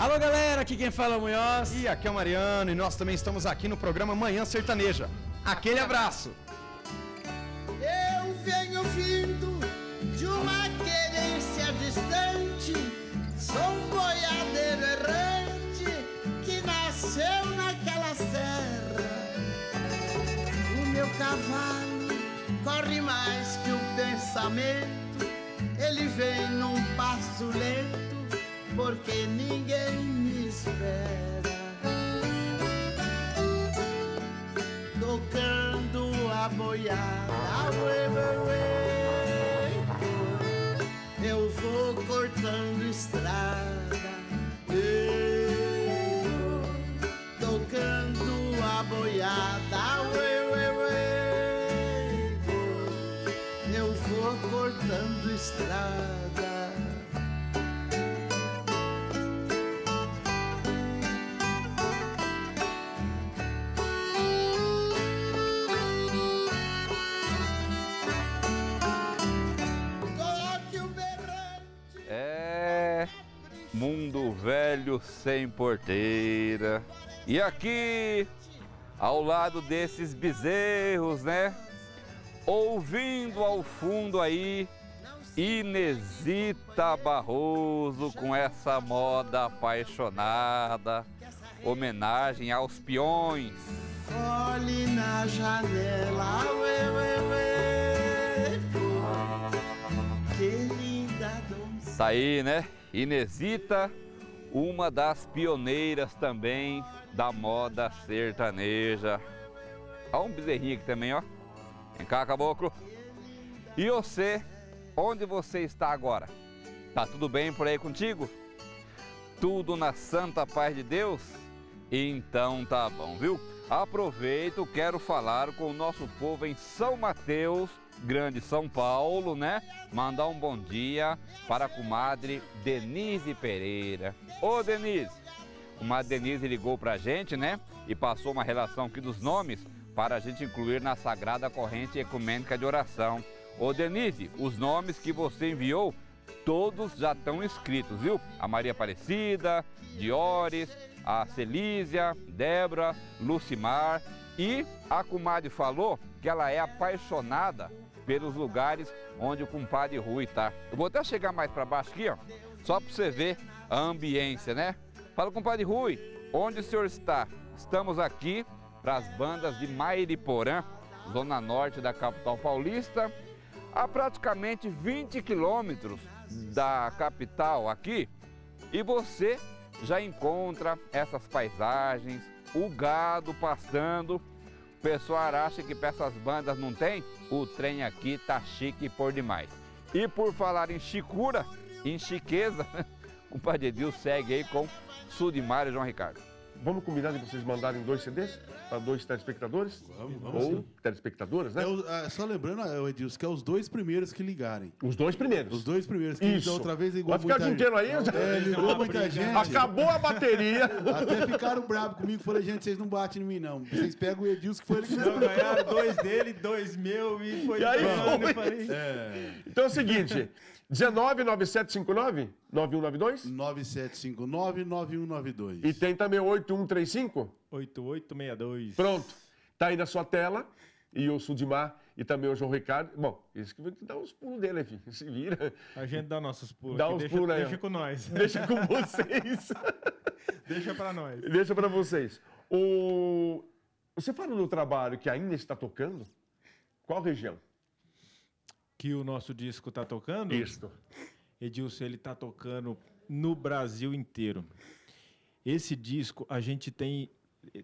Alô galera, aqui quem fala é o Munhoz. E aqui é o Mariano e nós também estamos aqui no programa Manhã Sertaneja. Aquele abraço! Eu venho vindo de uma querência distante, sou um boiadeiro errante que nasceu naquela serra. O meu cavalo corre mais que o pensamento, ele vem num passo lento, porque ninguém me espera. Tocando a boiada, eu vou cortando estrada. Ei, Tocando a boiada, eu vou cortando estrada. Velho sem porteira. E aqui, ao lado desses bezerros, né? Ouvindo ao fundo aí, Inesita Barroso com essa moda apaixonada. Homenagem aos peões. Olhe na janela, ué, ué, ué. Que linda donça. Tá aí, né? Inesita, uma das pioneiras também da moda sertaneja. Olha um bezerrinho aqui também, ó. Vem cá, caboclo. E você, onde você está agora? Tá tudo bem por aí contigo? Tudo na santa paz de Deus? Então tá bom, viu? Aproveito, quero falar com o nosso povo em São Mateus, Grande São Paulo, né? Mandar um bom dia para a comadre Denise Pereira. Ô Denise, uma Denise ligou pra gente, né? E passou uma relação aqui dos nomes para a gente incluir na Sagrada Corrente Ecumênica de Oração. Ô Denise, os nomes que você enviou, todos já estão escritos, viu? A Maria Aparecida, Diores, a Celísia, Débora, Lucimar e a comadre falou que ela é apaixonada pelos lugares onde o compadre Rui tá. Eu vou até chegar mais para baixo aqui, ó, só para você ver a ambiência, né? Fala, compadre Rui, onde o senhor está? Estamos aqui para as bandas de Mairiporã, zona norte da capital paulista, a praticamente 20 quilômetros da capital aqui. E você já encontra essas paisagens, o gado pastando. O pessoal acha que para essas bandas não tem? O trem aqui tá chique por demais. E por falar em chicura, em chiqueza, o Padre Edil segue aí com Sudimar e João Ricardo. Vamos combinar de vocês mandarem dois CDs para dois telespectadores? Vamos, vamos Ou sim. telespectadoras, né? É o- ah, só lembrando, ah, Edilson, que é os dois primeiros que ligarem. Os dois primeiros. Os dois primeiros que Isso. outra vez ligou Vai ficar muita juntando aí? É, ligou muita gente. Acabou a bateria. Até ficaram bravos comigo. Falei, gente, vocês não batem em mim, não. Vocês pegam o Edilson, que foi ele que Não, ganharam dois dele, dois meu e foi E aí dando, foi. eu falei, Então é o seguinte: 19 9759 9192 9759-9192. e tem também o 8135. 8862. Pronto. Tá aí na sua tela. E o Sudimar e também o João Ricardo. Bom, isso que vai dar uns pulos dele, filho. Se vira. A gente dá nossos pulos. Dá uns deixa, pulos aí. Deixa com nós. Deixa com vocês. deixa pra nós. Deixa para vocês. O... Você falou no trabalho que ainda está tocando? Qual região? Que o nosso disco tá tocando? Isto. Edilson, ele tá tocando no Brasil inteiro. Esse disco, a gente tem,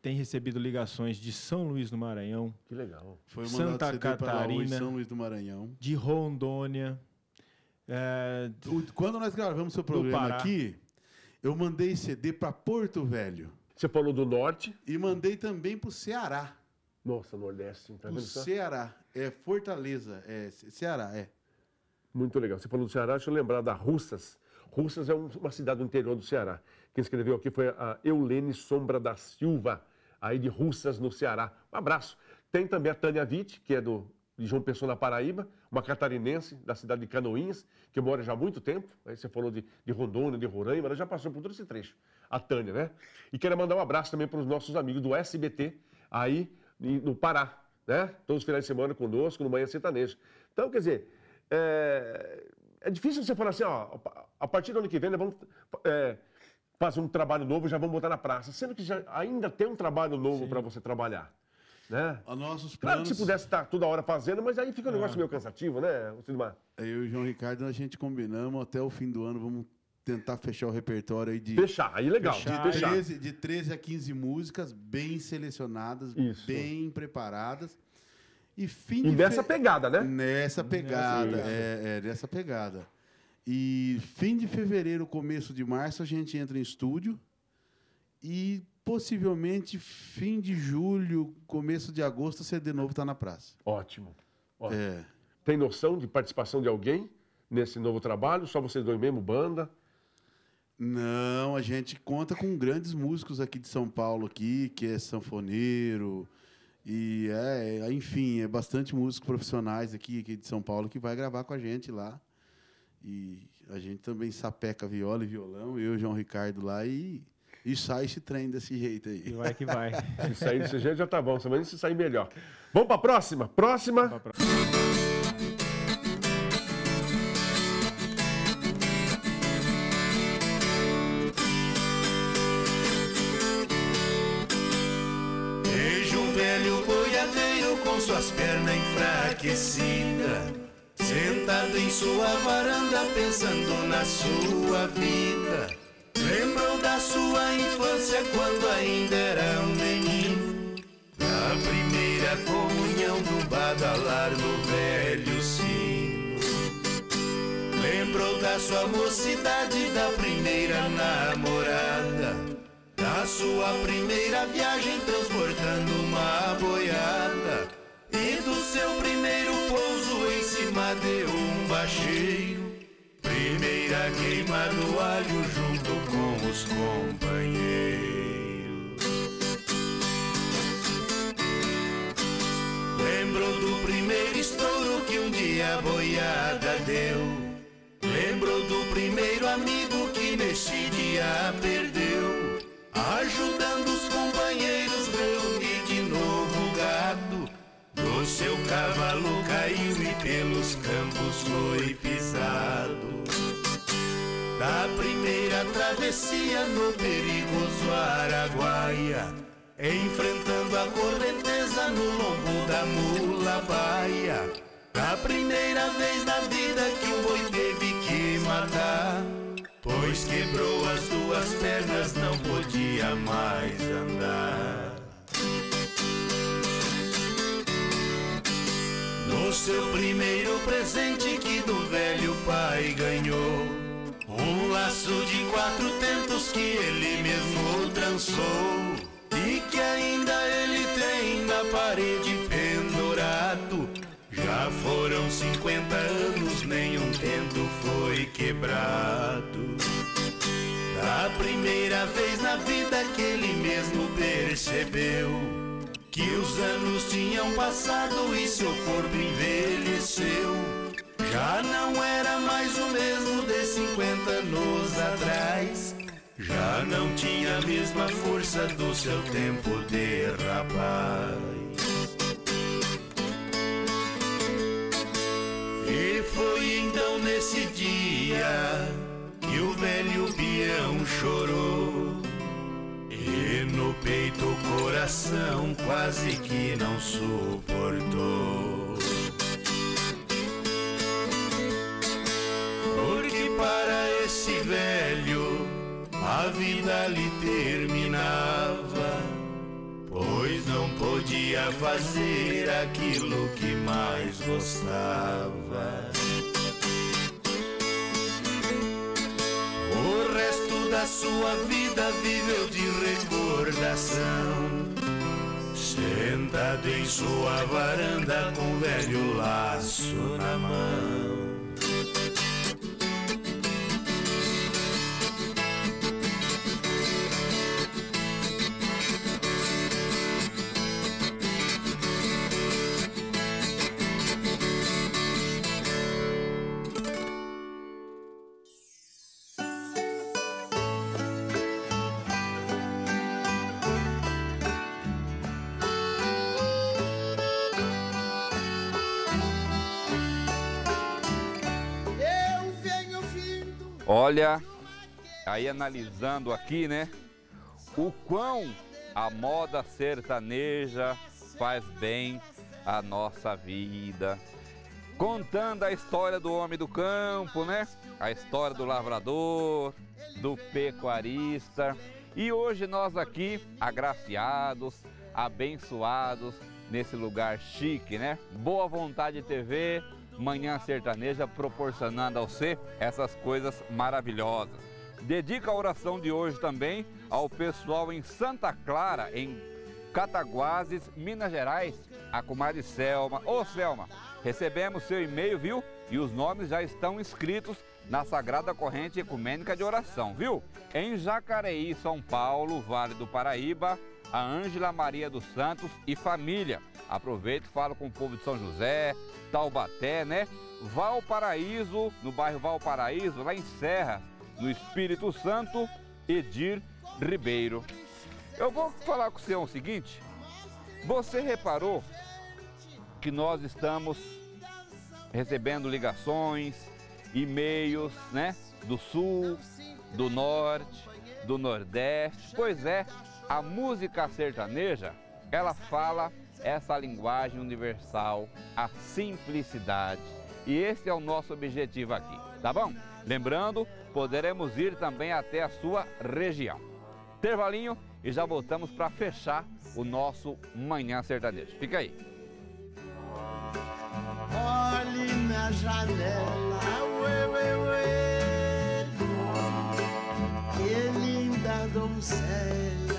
tem recebido ligações de São Luís do Maranhão, Que legal. Foi Santa CD Catarina. São Luís do Maranhão. de Rondônia. é, O- Quando nós gravamos seu programa aqui, eu mandei CD para Porto Velho. Você falou do norte. E mandei também para o Ceará. Nossa, Nordeste. Tá O? Ceará. É Fortaleza. É Ce- Ceará, é. Muito legal. Você falou do Ceará, deixa eu lembrar da Russas. Russas é um- uma cidade do interior do Ceará. Quem escreveu aqui foi a Eulene Sombra da Silva, aí de Russas, no Ceará. Um abraço. Tem também a Tânia Witt, que é do de João Pessoa, na Paraíba, uma catarinense da cidade de Canoinhas, que mora já há muito tempo. Aí você falou de, de Rondônia, de Roraima, ela já passou por todo esse trecho. A Tânia, né? E quero mandar um abraço também para os nossos amigos do SBT, aí no Pará, né? Todos os finais de semana conosco, no Manhã Sertaneja. Então, quer dizer, é, é difícil você falar assim, ó, a partir do ano que vem nós vamos é, fazer um trabalho novo e já vamos botar na praça. Sendo que já, ainda tem um trabalho novo para você trabalhar. Né? Os nossos Claro planos... que se pudesse estar toda hora fazendo, mas aí fica um negócio meio cansativo, né, ô Sidmar? Eu e o João Ricardo, a gente combinamos até o fim do ano, vamos tentar fechar o repertório aí de, Fechar, aí legal, de, de fechar. 13, de 13 a 15 músicas bem selecionadas, Isso. bem preparadas. E fim E de nessa fe- pegada, né? Nessa pegada, pegada. é, é, nessa pegada. E fim de fevereiro, começo de março, a gente entra em estúdio. E possivelmente fim de julho, começo de agosto, você de novo está na praça. Ótimo. ótimo. É. Tem noção de participação de alguém nesse novo trabalho? Só vocês dois mesmo, banda? Não, a gente conta com grandes músicos aqui de São Paulo, aqui, que é sanfoneiro. E é, é, enfim, é bastante músicos profissionais aqui, aqui de São Paulo que vai gravar com a gente lá. E a gente também sapeca viola e violão, eu e o João Ricardo lá, e, e sai esse trem desse jeito E aí. vai que vai. Se sair desse jeito já tá bom, só se sair melhor. Vamos para a próxima? Próxima. Pra- pra- Vejo um velho boiadeiro com suas pernas enfraquecidas, sentado em sua varanda pensando na sua vida. Lembrou da sua infância quando ainda era um menino, da primeira comunhão do badalar no velho sino. Lembrou da sua mocidade, da primeira namorada, da sua primeira viagem transportando uma boiada e do seu primeiro cima de um bacheiro. Primeira queima do alho junto com os companheiros. Lembrou do primeiro estouro que um dia a boiada deu. Lembrou do primeiro amigo que nesse dia perdeu. Ajudando os companheiros reunir de novo o gado. Do seu cavalo pelos campos foi pisado. Da primeira travessia no perigoso Araguaia, enfrentando a correnteza no lombo da mula baia. Da primeira vez na vida que um boi teve que matar, pois quebrou as duas pernas, não podia que ele mesmo trançou e que ainda ele tem na parede pendurado. Já foram 50 anos, nenhum tento foi quebrado. Da primeira vez na vida que ele mesmo percebeu que os anos tinham passado e seu corpo envelheceu. Já não era mais o mesmo de 50 anos atrás. Já não tinha a mesma força do seu tempo de rapaz. E foi então nesse dia que o velho peão chorou. E no peito o coração quase que não suportou. Porque para esse velho a vida lhe terminava, pois não podia fazer aquilo que mais gostava. O resto da sua vida viveu de recordação. Sentado em sua varanda com um velho laço na mão. Olha, aí analisando aqui, né? O quão a moda sertaneja faz bem a nossa vida. Contando a história do homem do campo, né? A história do lavrador, do pecuarista. E hoje nós aqui, agraciados, abençoados, nesse lugar chique, né? Boa Vontade TV, Manhã Sertaneja, proporcionando ao você essas coisas maravilhosas. Dedica a oração de hoje também ao pessoal em Santa Clara, em Cataguases, Minas Gerais, a comadre Selma. Ô Selma, recebemos seu e-mail, viu? E os nomes já estão inscritos na Sagrada Corrente Ecumênica de Oração, viu? Em Jacareí, São Paulo, Vale do Paraíba, a Ângela Maria dos Santos e família. Aproveito e falo com o povo de São José, Taubaté, né? Valparaíso, no bairro Valparaíso, lá em Serra, no Espírito Santo, Edir Ribeiro. Eu vou falar com você o seguinte: você reparou que nós estamos recebendo ligações, e-mails, né? Do sul, do norte, do nordeste. Pois é, a música sertaneja, ela fala essa linguagem universal, a simplicidade. E esse é o nosso objetivo aqui, tá bom? Lembrando, poderemos ir também até a sua região. Intervalinho e já voltamos para fechar o nosso Manhã Sertanejo. Fica aí. Olhe na janela. Que linda doncella.